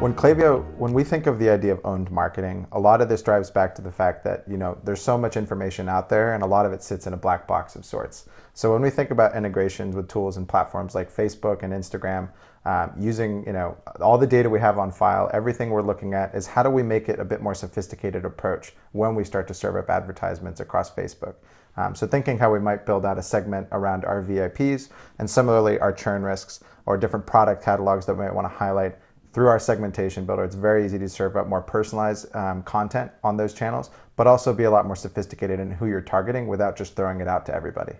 When Klaviyo, when we think of the idea of owned marketing, a lot of this drives back to the fact that you know there's so much information out there, and a lot of it sits in a black box of sorts. So when we think about integrations with tools and platforms like Facebook and Instagram, um, using you know all the data we have on file, everything we're looking at is how do we make it a bit more sophisticated approach when we start to serve up advertisements across Facebook. Um, so thinking how we might build out a segment around our VIPs and similarly our churn risks or different product catalogs that we might want to highlight through our segmentation builder, it's very easy to serve up more personalized um, content on those channels, but also be a lot more sophisticated in who you're targeting without just throwing it out to everybody.